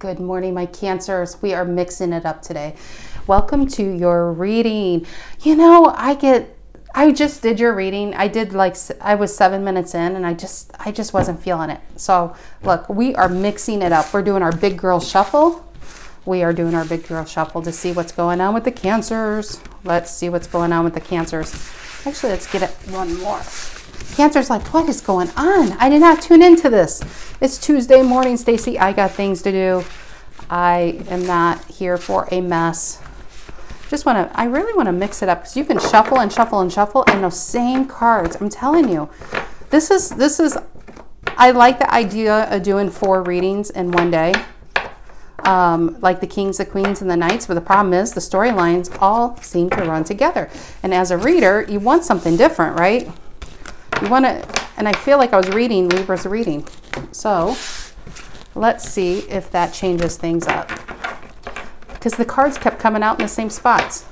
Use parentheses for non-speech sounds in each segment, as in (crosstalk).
Good morning, my cancers. We are mixing it up today. Welcome to your reading. You know, I get I just did your reading. I did like I was 7 minutes in and I just I just wasn't feeling it. So, look, we are mixing it up. We're doing our big girl shuffle. We are doing our big girl shuffle to see what's going on with the cancers. Let's see what's going on with the cancers. Actually, let's get it one more. Cancer's like, what is going on? I did not tune into this. It's Tuesday morning, Stacy. I got things to do. I am not here for a mess. Just want to, I really want to mix it up because you can shuffle and shuffle and shuffle and those same cards. I'm telling you, this is, this is, I like the idea of doing four readings in one day. Um, like the kings, the queens, and the knights. But the problem is the storylines all seem to run together. And as a reader, you want something different, right? You want to, and I feel like I was reading Libra's reading. So let's see if that changes things up. Because the cards kept coming out in the same spots.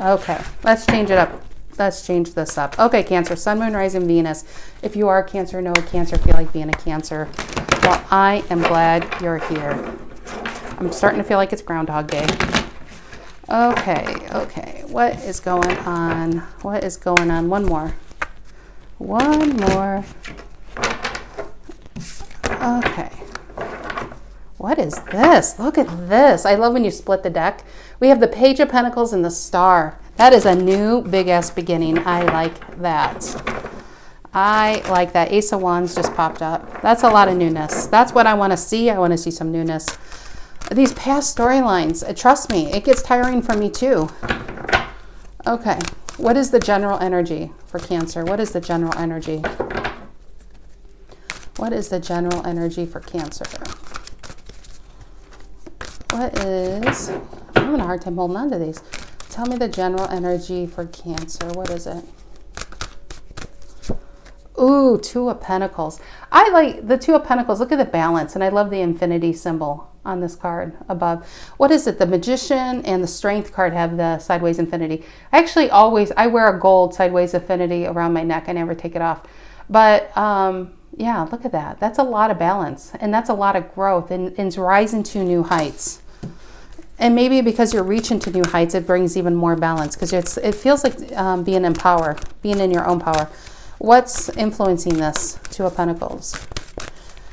Okay, let's change it up. Let's change this up. Okay, Cancer, Sun, Moon, Rising, Venus. If you are Cancer, know a Cancer, feel like being a Cancer. Well, I am glad you're here. I'm starting to feel like it's Groundhog Day. Okay, okay. What is going on? What is going on? One more. One more. Okay. What is this? Look at this. I love when you split the deck. We have the Page of Pentacles and the Star. That is a new big-ass beginning. I like that. I like that. Ace of Wands just popped up. That's a lot of newness. That's what I want to see. I want to see some newness. These past storylines, uh, trust me, it gets tiring for me too. Okay. What is the general energy for Cancer? What is the general energy? What is the general energy for Cancer? What is, I'm having a hard time holding on to these. Tell me the general energy for Cancer. What is it? Ooh, Two of Pentacles. I like the Two of Pentacles. Look at the balance, and I love the infinity symbol on this card above. What is it? The Magician and the Strength card have the sideways infinity. I actually always, I wear a gold sideways infinity around my neck. I never take it off. But um, yeah, look at that. That's a lot of balance and that's a lot of growth and, and rising to new heights. And maybe because you're reaching to new heights, it brings even more balance because it's it feels like um, being in power, being in your own power. What's influencing this? Two of Pentacles.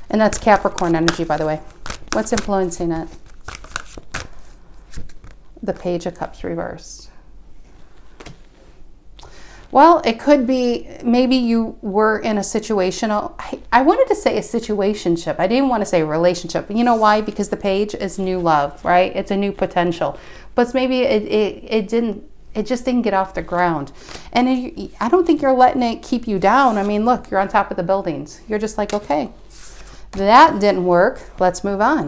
And that's Capricorn energy, by the way. What's influencing it? The Page of Cups reversed. Well, it could be maybe you were in a situational, I, I, wanted to say a situationship. I didn't want to say relationship. You know why? Because the page is new love, right? It's a new potential. But maybe it, it, it didn't, it just didn't get off the ground. And it, I don't think you're letting it keep you down. I mean, look, you're on top of the buildings. You're just like, okay, that didn't work. Let's move on.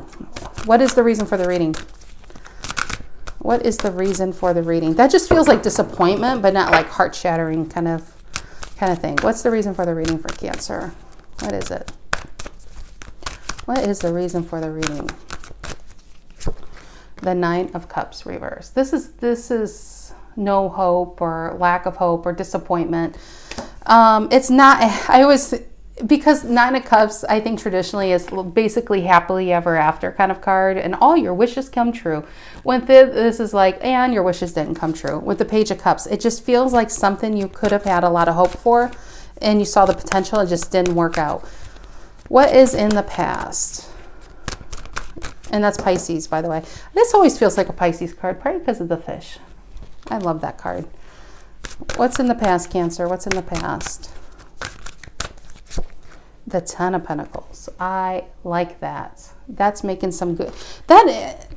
What is the reason for the reading? What is the reason for the reading? That just feels like disappointment, but not like heart-shattering kind of kind of thing. What's the reason for the reading for Cancer? What is it? What is the reason for the reading? The Nine of Cups reverse. This is this is no hope or lack of hope or disappointment. Um, it's not. (sighs) I always because Nine of Cups, I think traditionally is basically happily ever after kind of card, and all your wishes come true. With this is like, and your wishes didn't come true. With the Page of Cups, it just feels like something you could have had a lot of hope for, and you saw the potential, it just didn't work out. What is in the past? And that's Pisces, by the way. This always feels like a Pisces card, probably because of the fish. I love that card. What's in the past, Cancer? What's in the past? the Ten of Pentacles. I like that. That's making some good. That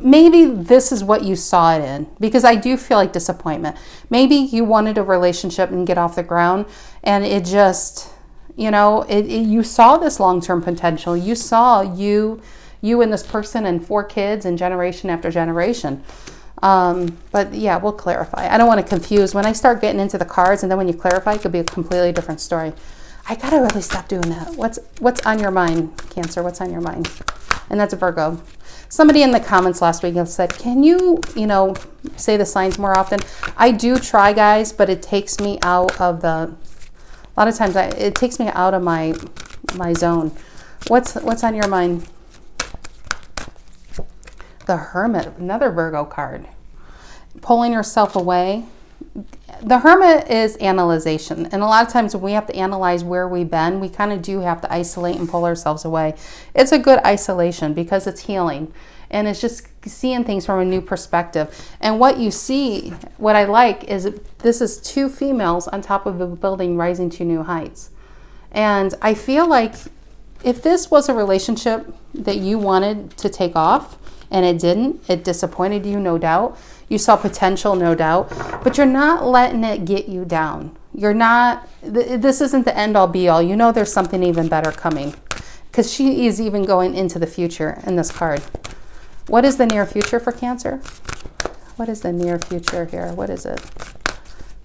maybe this is what you saw it in because I do feel like disappointment. Maybe you wanted a relationship and get off the ground and it just, you know, it, it you saw this long-term potential. You saw you you and this person and four kids and generation after generation. Um, but yeah, we'll clarify. I don't want to confuse. When I start getting into the cards and then when you clarify, it could be a completely different story. I gotta really stop doing that. What's what's on your mind, Cancer? What's on your mind? And that's a Virgo. Somebody in the comments last week said, "Can you, you know, say the signs more often?" I do try, guys, but it takes me out of the. A lot of times, I, it takes me out of my my zone. What's what's on your mind? The Hermit, another Virgo card. Pulling yourself away. The Hermit is analyzation. And a lot of times when we have to analyze where we've been, we kind of do have to isolate and pull ourselves away. It's a good isolation because it's healing and it's just seeing things from a new perspective. And what you see, what I like is this is two females on top of a building rising to new heights. And I feel like if this was a relationship that you wanted to take off and it didn't, it disappointed you, no doubt. You saw potential, no doubt, but you're not letting it get you down. You're not, this isn't the end all be all. You know there's something even better coming because she is even going into the future in this card. What is the near future for Cancer? What is the near future here? What is it?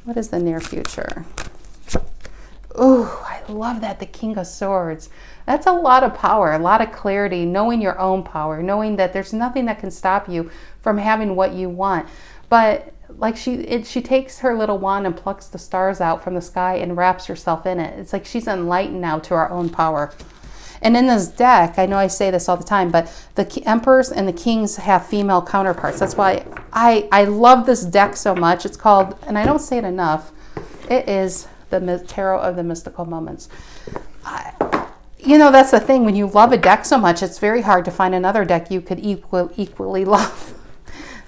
What is the near future? Oh, I love that. The King of Swords. That's a lot of power, a lot of clarity, knowing your own power, knowing that there's nothing that can stop you from having what you want. But like she it, she takes her little wand and plucks the stars out from the sky and wraps herself in it. It's like she's enlightened now to our own power. And in this deck, I know I say this all the time, but the emperors and the kings have female counterparts. That's why I, I love this deck so much. It's called, and I don't say it enough, it is the Tarot of the Mystical Moments. I, you know, that's the thing. When you love a deck so much, it's very hard to find another deck you could equal, equally (laughs) love.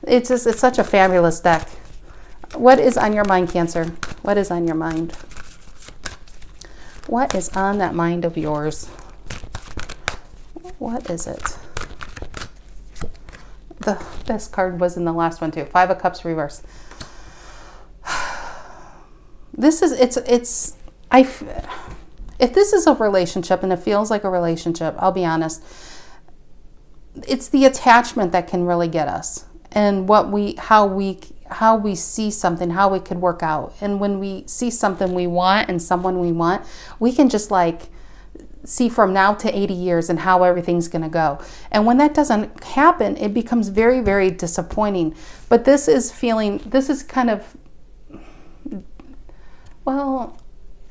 It's just, it's such a fabulous deck. What is on your mind, Cancer? What is on your mind? What is on that mind of yours? What is it? The best card was in the last one too. Five of Cups reverse. This is it's it's I if this is a relationship and it feels like a relationship, I'll be honest. It's the attachment that can really get us and what we how we how we see something, how it could work out. And when we see something we want and someone we want, we can just like see from now to 80 years and how everything's going to go. And when that doesn't happen, it becomes very, very disappointing. But this is feeling, this is kind of, well,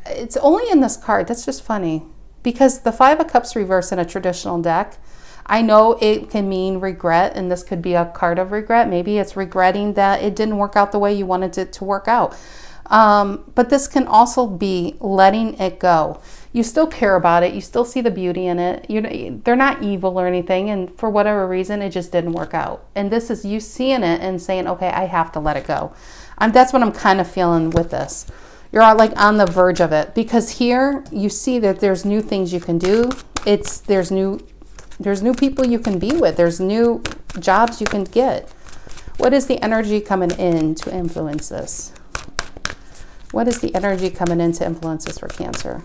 it's only in this card. That's just funny because the Five of Cups reverse in a traditional deck, I know it can mean regret, and this could be a card of regret. Maybe it's regretting that it didn't work out the way you wanted it to work out. Um, but this can also be letting it go you still care about it. You still see the beauty in it. You know, they're not evil or anything. And for whatever reason, it just didn't work out. And this is you seeing it and saying, okay, I have to let it go. And that's what I'm kind of feeling with this. You're uh, like on the verge of it because here you see that there's new things you can do. It's there's new there's new people you can be with. There's new jobs you can get. What is the energy coming in to influence this? What is the energy coming in to influence this for Cancer?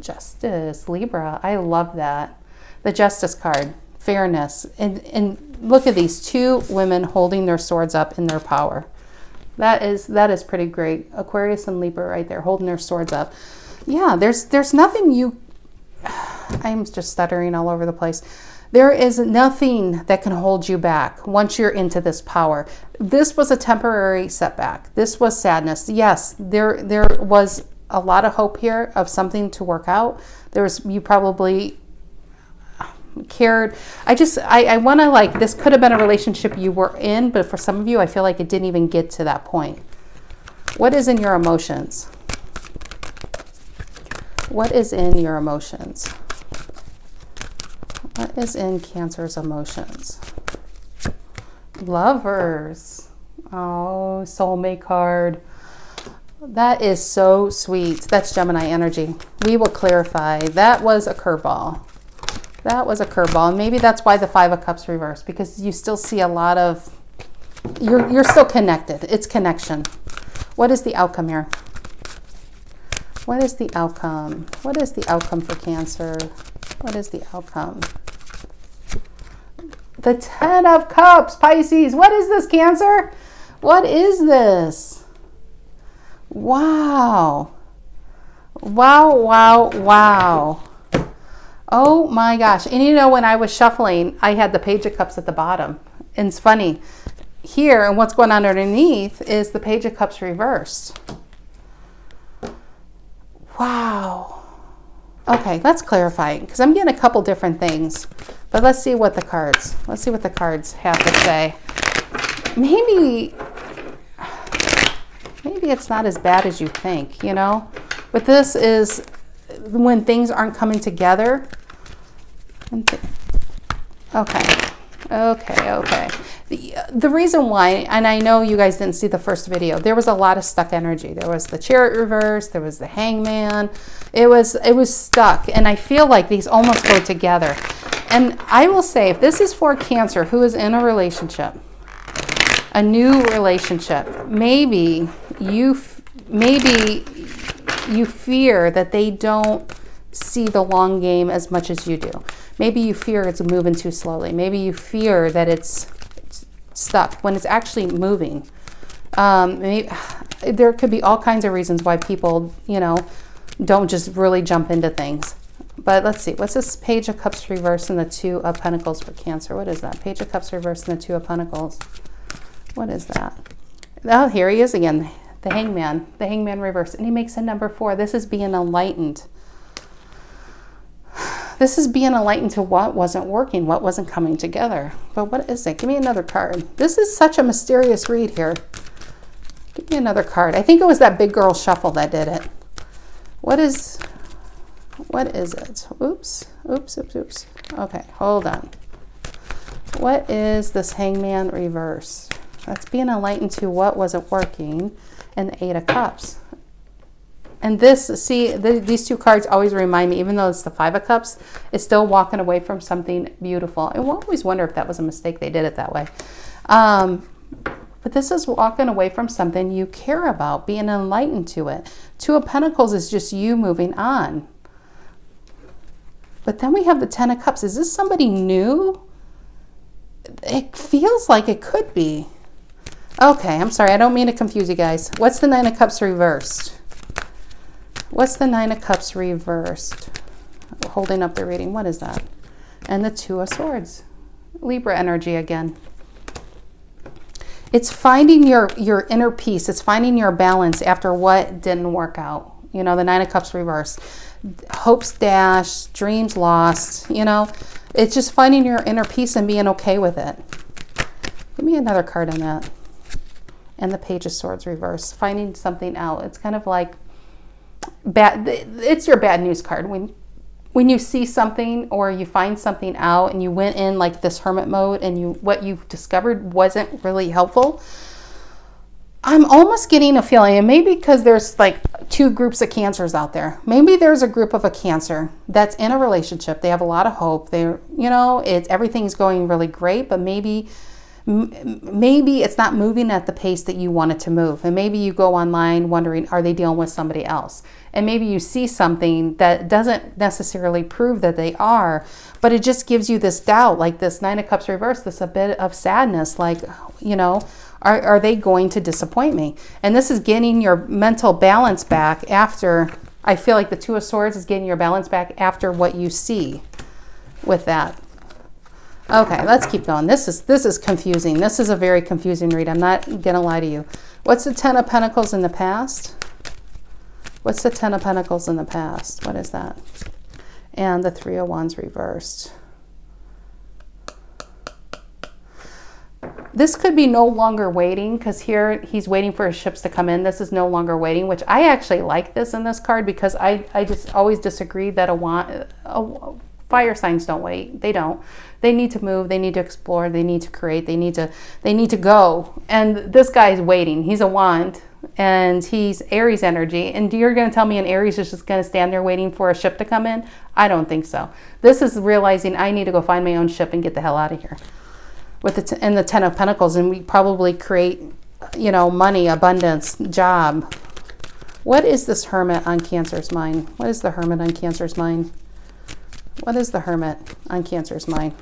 Justice, Libra. I love that. The Justice card, fairness. And, and look at these two women holding their swords up in their power. That is that is pretty great. Aquarius and Libra right there holding their swords up. Yeah, there's there's nothing you (sighs) I'm just stuttering all over the place. There is nothing that can hold you back once you're into this power. This was a temporary setback. This was sadness. Yes, there there was a lot of hope here of something to work out. There was, you probably cared. I just, I, I want to like, this could have been a relationship you were in, but for some of you, I feel like it didn't even get to that point. What is in your emotions? What is in your emotions? What is in Cancer's emotions? Lovers. Oh, soulmate card. That is so sweet. That's Gemini energy. We will clarify. That was a curveball. That was a curveball. And maybe that's why the Five of Cups reversed because you still see a lot of, you're, you're still connected. It's connection. What is the outcome here? What is the outcome? What is the outcome for Cancer? What is the outcome? The Ten of Cups, Pisces. What is this, Cancer? What is this? Wow. Wow, wow, wow. Oh my gosh. And you know, when I was shuffling, I had the Page of Cups at the bottom. And it's funny. Here, and what's going on underneath is the Page of Cups reversed. Wow. Okay, let's clarify because I'm getting a couple different things. But let's see what the cards, let's see what the cards have to say. Maybe, maybe it's not as bad as you think, you know? But this is when things aren't coming together. Okay, okay, okay. The, the reason why, and I know you guys didn't see the first video, there was a lot of stuck energy. There was the chariot reverse, there was the hangman. It was, it was stuck. And I feel like these almost go together. And I will say, if this is for Cancer who is in a relationship, a new relationship, maybe you, maybe you fear that they don't see the long game as much as you do. Maybe you fear it's moving too slowly. Maybe you fear that it's stuck when it's actually moving. Um, maybe, (sighs) there could be all kinds of reasons why people, you know, don't just really jump into things. But let's see, what's this Page of Cups reverse and the Two of Pentacles for Cancer? What is that? Page of Cups reverse and the Two of Pentacles. What is that? Oh, here he is again, the Hangman, the Hangman reverse. And he makes a number four. This is being enlightened. This is being enlightened to what wasn't working, what wasn't coming together. But what is it? Give me another card. This is such a mysterious read here. Give me another card. I think it was that big girl shuffle that did it. What is, what is it? Oops, oops, oops, oops. Okay, hold on. What is this hangman reverse? That's being enlightened to what wasn't working and the Eight of Cups. And this, see, the, these two cards always remind me, even though it's the Five of Cups, it's still walking away from something beautiful. and i always wonder if that was a mistake they did it that way. Um, but this is walking away from something you care about, being enlightened to it. Two of Pentacles is just you moving on. But then we have the Ten of Cups. Is this somebody new? It feels like it could be. Okay, I'm sorry. I don't mean to confuse you guys. What's the Nine of Cups reversed? What's the Nine of Cups reversed? Holding up the reading. What is that? And the Two of Swords. Libra energy again. It's finding your, your inner peace. It's finding your balance after what didn't work out. You know, the Nine of Cups reversed. Hopes dashed, dreams lost, you know. It's just finding your inner peace and being okay with it. Give me another card on that. And the Page of Swords reversed. Finding something out. It's kind of like bad it's your bad news card. When when you see something or you find something out and you went in like this hermit mode and you what you discovered wasn't really helpful i'm almost getting a feeling and maybe because there's like two groups of cancers out there. Maybe there's a group of a cancer that's in a relationship. They have a lot of hope. They're you know it's everything's going really great but maybe maybe it's not moving at the pace that you want it to move. And maybe you go online wondering, are they dealing with somebody else? And maybe you see something that doesn't necessarily prove that they are, but it just gives you this doubt, like this Nine of Cups reverse, this a bit of sadness, like, you know, are, are they going to disappoint me? And this is getting your mental balance back after, I feel like the Two of Swords is getting your balance back after what you see with that. Okay, let's keep going. This is this is confusing. This is a very confusing read. I'm not going to lie to you. What's the Ten of Pentacles in the past? What's the Ten of Pentacles in the past? What is that? And the Three of Wands reversed. This could be no longer waiting because here he's waiting for his ships to come in. This is no longer waiting, which I actually like this in this card because I, I just always disagree that a, want, a fire signs don't wait. They don't. They need to move. They need to explore. They need to create. They need to they need to go. And this guy's waiting. He's a wand and he's aries energy. And you're going to tell me an aries is just going to stand there waiting for a ship to come in? I don't think so. This is realizing i need to go find my own ship and get the hell out of here. With the and the ten of pentacles and we probably create you know money abundance job. What is this hermit on cancer's mind? What is the hermit on cancer's mind what is the hermit on cancer's mind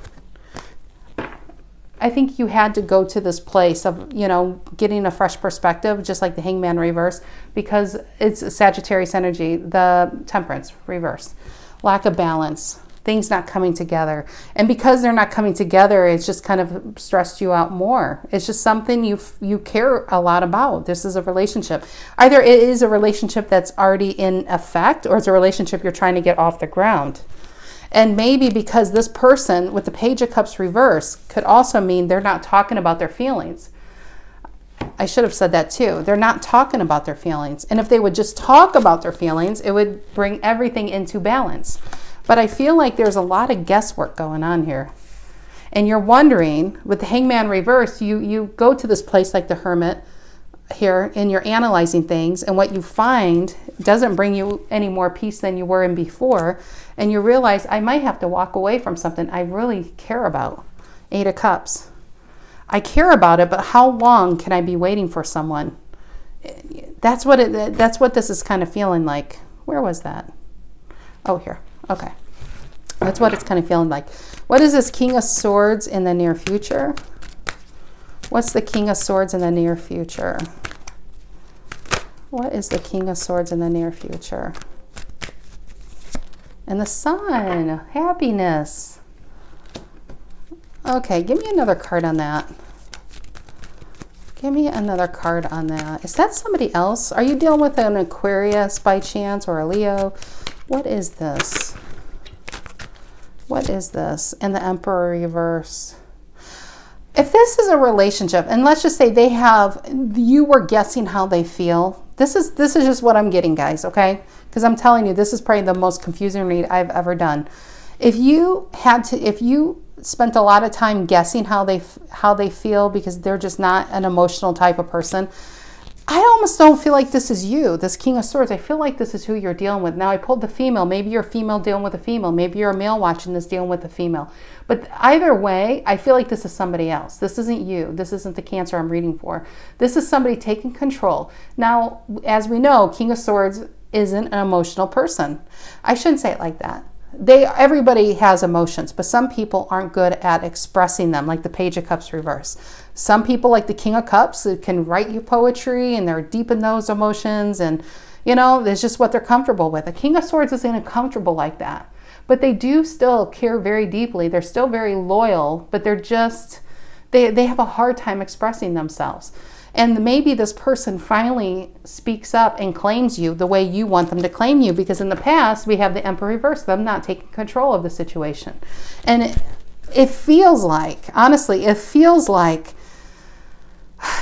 I think you had to go to this place of, you know, getting a fresh perspective, just like the hangman reverse, because it's Sagittarius energy, the temperance reverse, lack of balance, things not coming together. And because they're not coming together, it's just kind of stressed you out more. It's just something you you care a lot about. This is a relationship. Either it is a relationship that's already in effect or it's a relationship you're trying to get off the ground. And maybe because this person with the Page of Cups reverse could also mean they're not talking about their feelings. I should have said that too. They're not talking about their feelings. And if they would just talk about their feelings, it would bring everything into balance. But I feel like there's a lot of guesswork going on here. And you're wondering, with the hangman reverse, you, you go to this place like the hermit here and you're analyzing things and what you find doesn't bring you any more peace than you were in before and you realize I might have to walk away from something I really care about. Eight of Cups. I care about it, but how long can I be waiting for someone? That's what it that's what this is kind of feeling like. Where was that? Oh, here. Okay. That's what it's kind of feeling like. What is this King of Swords in the near future? What's the King of Swords in the near future? What is the King of Swords in the near future? And the Sun, happiness. Okay, give me another card on that. Give me another card on that. Is that somebody else? Are you dealing with an Aquarius by chance or a Leo? What is this? What is this? And the Emperor reverse if this is a relationship and let's just say they have you were guessing how they feel this is this is just what i'm getting guys okay? Because i'm telling you this is probably the most confusing read i've ever done. If you had to if you spent a lot of time guessing how they how they feel because they're just not an emotional type of person I almost don't feel like this is you, this King of Swords. I feel like this is who you're dealing with. Now, I pulled the female. Maybe you're a female dealing with a female. Maybe you're a male watching this dealing with a female. But either way, I feel like this is somebody else. This isn't you. This isn't the Cancer I'm reading for. This is somebody taking control. Now, as we know, King of Swords isn't an emotional person. I shouldn't say it like that they everybody has emotions but some people aren't good at expressing them like the page of cups reverse. Some people like the king of cups can write you poetry and they're deep in those emotions and you know it's just what they're comfortable with. A king of swords isn't comfortable like that but they do still care very deeply. They're still very loyal but they're just they, they have a hard time expressing themselves and maybe this person finally speaks up and claims you the way you want them to claim you because in the past we have the emperor reverse, them not taking control of the situation. And it, it feels like, honestly, it feels like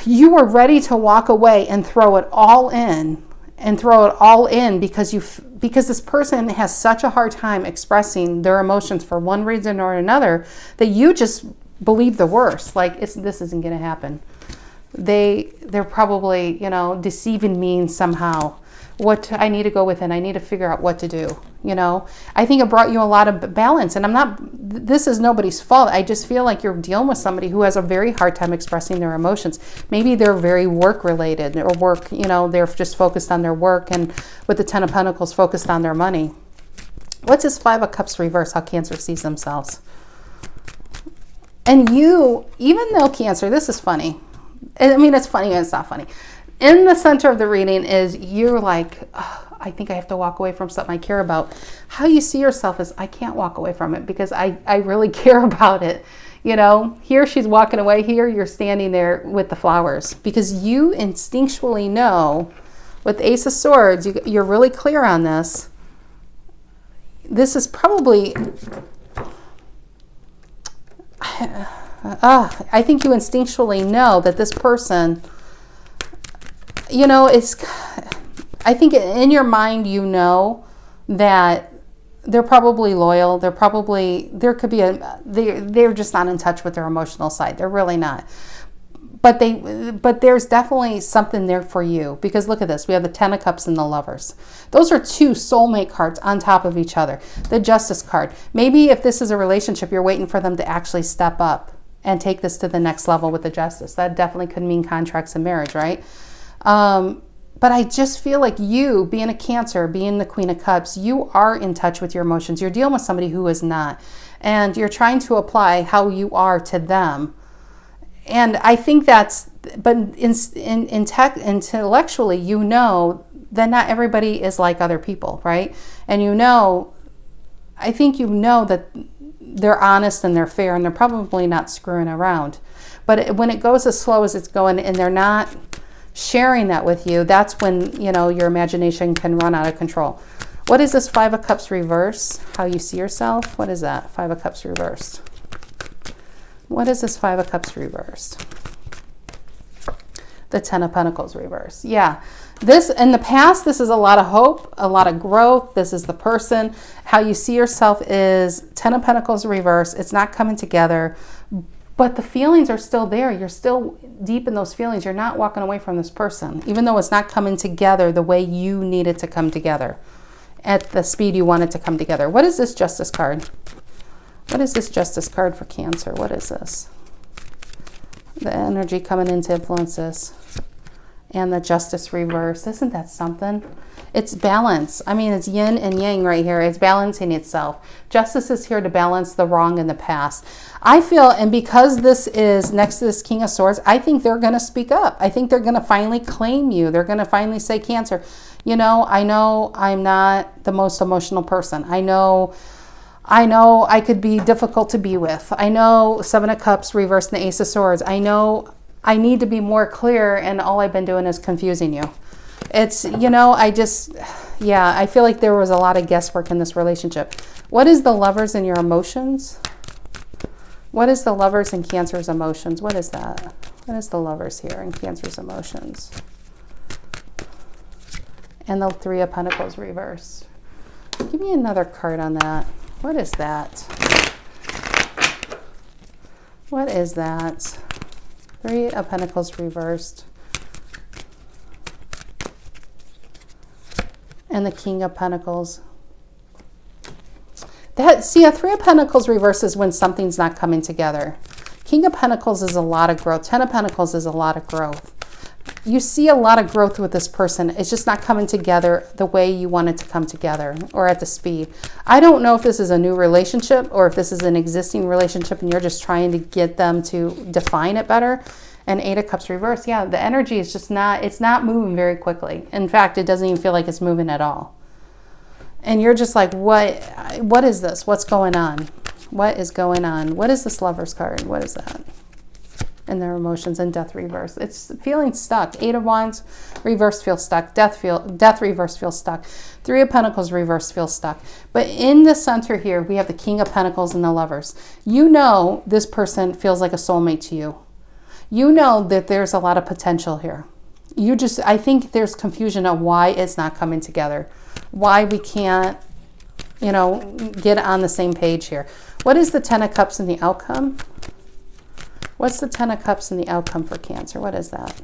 you were ready to walk away and throw it all in and throw it all in because you because this person has such a hard time expressing their emotions for one reason or another that you just believe the worst like this isn't going to happen they they're probably you know deceiving me somehow. What i need to go with and i need to figure out what to do you know? I think it brought you a lot of balance and i'm not this is nobody's fault. I just feel like you're dealing with somebody who has a very hard time expressing their emotions. Maybe they're very work related or work you know they're just focused on their work and with the ten of pentacles focused on their money. What's this five of cups reverse? How cancer sees themselves. And you even though cancer this is funny I mean, it's funny and it's not funny. In the center of the reading is you're like, oh, I think I have to walk away from something I care about. How you see yourself is, I can't walk away from it because I, I really (laughs) care about it. You know, here she's walking away, here you're standing there with the flowers because you instinctually know with Ace of Swords, you, you're really clear on this. This is probably uh, I think you instinctually know that this person, you know, it's, I think in your mind you know that they're probably loyal. They're probably, there could be a, they, they're just not in touch with their emotional side. They're really not. But they, but there's definitely something there for you because look at this. We have the Ten of Cups and the Lovers. Those are two soulmate cards on top of each other. The Justice card. Maybe if this is a relationship, you're waiting for them to actually step up and take this to the next level with the justice. That definitely could mean contracts and marriage, right? Um, but I just feel like you, being a Cancer, being the Queen of Cups, you are in touch with your emotions. You're dealing with somebody who is not. And you're trying to apply how you are to them. And I think that's, but in, in, in tech, intellectually, you know that not everybody is like other people, right? And you know, I think you know that they're honest and they're fair and they're probably not screwing around. But when it goes as slow as it's going and they're not sharing that with you, that's when, you know, your imagination can run out of control. What is this Five of Cups reverse? How you see yourself? What is that? Five of Cups reversed. What is this Five of Cups reversed? The Ten of Pentacles reverse. Yeah. This, in the past, this is a lot of hope, a lot of growth. This is the person. How you see yourself is Ten of Pentacles reverse. It's not coming together, but the feelings are still there. You're still deep in those feelings. You're not walking away from this person, even though it's not coming together the way you need it to come together at the speed you want it to come together. What is this Justice card? What is this Justice card for Cancer? What is this? The energy coming in to influence this. And the Justice reverse. Isn't that something? It's balance. I mean, it's yin and yang right here. It's balancing itself. Justice is here to balance the wrong in the past. I feel, and because this is next to this King of Swords, I think they're going to speak up. I think they're going to finally claim you. They're going to finally say, Cancer, you know, I know I'm not the most emotional person. I know I know I could be difficult to be with. I know Seven of Cups reversed the Ace of Swords. I know I need to be more clear and all I've been doing is confusing you. It's, you know, I just, yeah, I feel like there was a lot of guesswork in this relationship. What is the lovers and your emotions? What is the lovers and Cancer's emotions? What is that? What is the lovers here and Cancer's emotions? And the Three of Pentacles reverse. Give me another card on that. What is that? What is that? Three of Pentacles reversed. And the King of Pentacles. That, see, a Three of Pentacles reverses when something's not coming together. King of Pentacles is a lot of growth. Ten of Pentacles is a lot of growth you see a lot of growth with this person. It's just not coming together the way you want it to come together or at the speed. I don't know if this is a new relationship or if this is an existing relationship and you're just trying to get them to define it better. And Eight of Cups reverse, yeah, the energy is just not, it's not moving very quickly. In fact, it doesn't even feel like it's moving at all. And you're just like, what, what is this? What's going on? What is going on? What is this lover's card? What is that? And their emotions and death reverse. It's feeling stuck. Eight of Wands reverse feels stuck. Death feel death reverse feels stuck. Three of Pentacles reverse feels stuck. But in the center here, we have the King of Pentacles and the Lovers. You know this person feels like a soulmate to you. You know that there's a lot of potential here. You just, I think there's confusion of why it's not coming together. Why we can't, you know, get on the same page here. What is the Ten of Cups and the outcome? What's the Ten of Cups and the outcome for Cancer? What is that?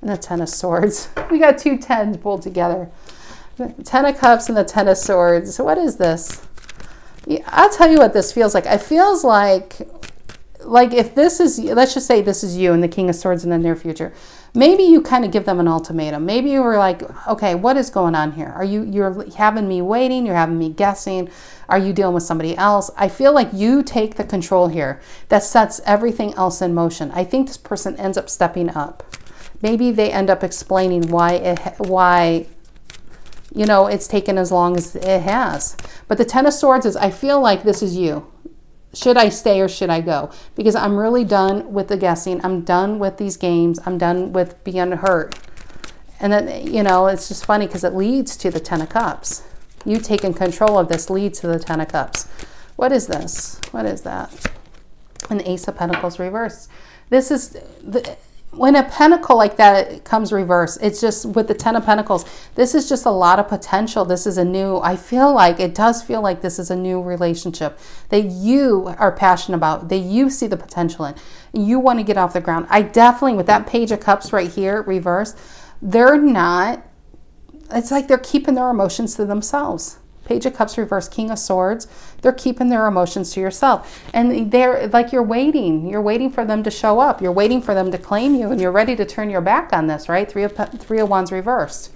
And the Ten of Swords. (laughs) We got two tens pulled together. The Ten of Cups and the Ten of Swords. So what is this? I'll tell you what this feels like. It feels like, like if this is, let's just say this is you and the King of Swords in the near future maybe you kind of give them an ultimatum. Maybe you were like, okay, what is going on here? Are you, you're having me waiting? You're having me guessing. Are you dealing with somebody else? I feel like you take the control here. That sets everything else in motion. I think this person ends up stepping up. Maybe they end up explaining why it, why, you know, it's taken as long as it has. But the Ten of Swords is, I feel like this is you should I stay or should I go? Because I'm really done with the guessing. I'm done with these games. I'm done with being hurt. And then, you know, it's just funny because it leads to the Ten of Cups. You taking control of this leads to the Ten of Cups. What is this? What is that? An Ace of Pentacles reverse. This is the when a pentacle like that comes reverse, it's just with the Ten of Pentacles, this is just a lot of potential. This is a new, I feel like, it does feel like this is a new relationship that you are passionate about, that you see the potential in. You want to get off the ground. I definitely, with that Page of Cups right here, reverse, they're not, it's like they're keeping their emotions to themselves. Page of Cups reverse, King of Swords. They're keeping their emotions to yourself. And they're like you're waiting. You're waiting for them to show up. You're waiting for them to claim you and you're ready to turn your back on this, right? Three of, three of Wands reversed.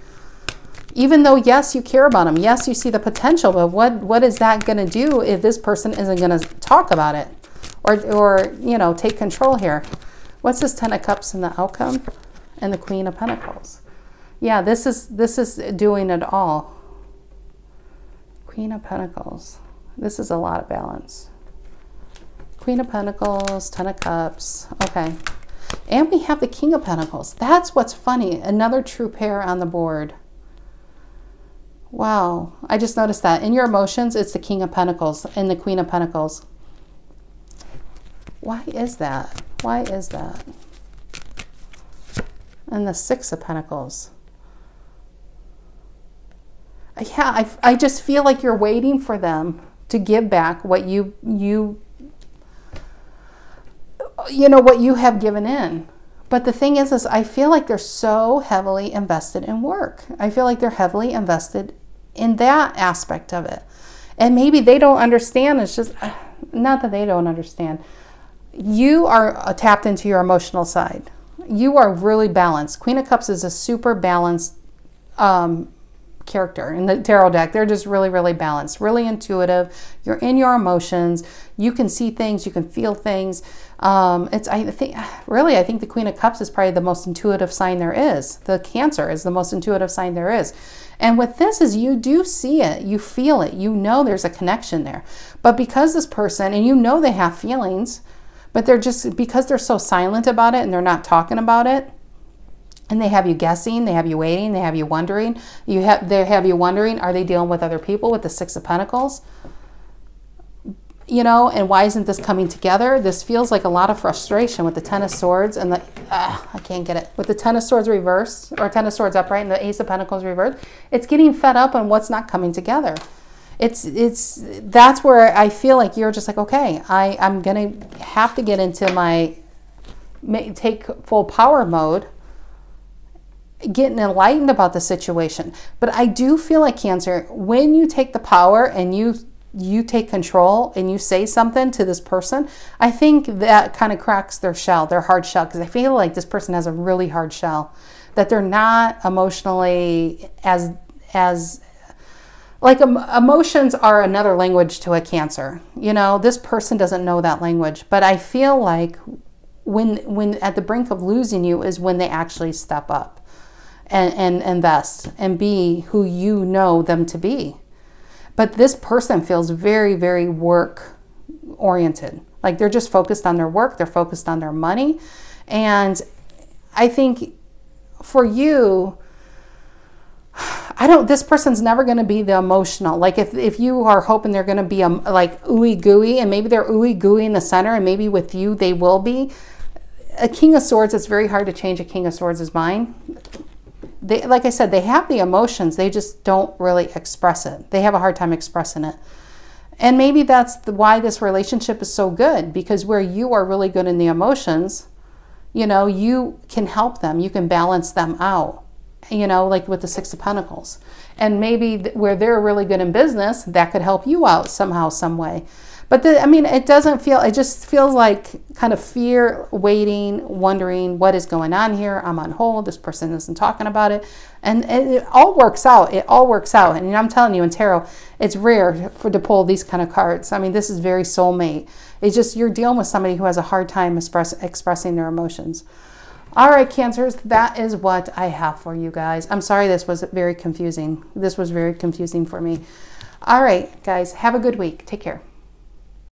Even though, yes, you care about them. Yes, you see the potential. But what, what is that going to do if this person isn't going to talk about it? Or, or, you know, take control here. What's this Ten of Cups and the outcome? And the Queen of Pentacles. Yeah, this is, this is doing it all Queen of Pentacles. This is a lot of balance. Queen of Pentacles, Ten of Cups. Okay. And we have the King of Pentacles. That's what's funny. Another true pair on the board. Wow. I just noticed that. In your emotions, it's the King of Pentacles and the Queen of Pentacles. Why is that? Why is that? And the Six of Pentacles. Yeah, I, I just feel like you're waiting for them to give back what you you you know what you have given in. But the thing is, is I feel like they're so heavily invested in work. I feel like they're heavily invested in that aspect of it. And maybe they don't understand. It's just not that they don't understand. You are uh, tapped into your emotional side. You are really balanced. Queen of Cups is a super balanced um, character in the tarot deck. They're just really, really balanced, really intuitive. You're in your emotions. You can see things, you can feel things. Um, it's I think really I think the Queen of Cups is probably the most intuitive sign there is. The Cancer is the most intuitive sign there is. And with this is you do see it, you feel it, you know there's a connection there. But because this person and you know they have feelings, but they're just because they're so silent about it and they're not talking about it, and they have you guessing, they have you waiting, they have you wondering. You have they have you wondering, are they dealing with other people with the Six of Pentacles? You know, and why isn't this coming together? This feels like a lot of frustration with the Ten of Swords and the uh, I can't get it with the Ten of Swords reversed or Ten of Swords upright and the Ace of Pentacles reversed. It's getting fed up on what's not coming together. It's it's that's where I feel like you're just like okay, I I'm gonna have to get into my take full power mode getting enlightened about the situation. But I do feel like Cancer, when you take the power and you you take control and you say something to this person, I think that kind of cracks their shell, their hard shell, because I feel like this person has a really hard shell, that they're not emotionally as as like um, emotions are another language to a cancer. You know, this person doesn't know that language, but I feel like when when at the brink of losing you is when they actually step up and, and invest and be who you know them to be. But this person feels very, very work oriented. Like they're just focused on their work, they're focused on their money. And I think for you, I don't, this person's never going to be the emotional. Like if, if you are hoping they're going to be a, um, like ooey gooey and maybe they're ooey gooey in the center and maybe with you they will be. A king of swords, it's very hard to change a king of swords' mind they, like I said, they have the emotions, they just don't really express it. They have a hard time expressing it. And maybe that's the, why this relationship is so good because where you are really good in the emotions, you know, you can help them, you can balance them out, you know, like with the Six of Pentacles. And maybe where they're really good in business, that could help you out somehow, some way. But the, I mean, it doesn't feel, it just feels like kind of fear, waiting, wondering what is going on here. I'm on hold. This person isn't talking about it. And it, it all works out. It all works out. And I'm telling you, in tarot, it's rare for to pull these kind of cards. I mean, this is very soulmate. It's just you're dealing with somebody who has a hard time express, expressing their emotions. All right, Cancers, that is what I have for you guys. I'm sorry this was very confusing. This was very confusing for me. All right, guys, have a good week. Take care.